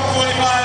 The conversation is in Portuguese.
procure mais.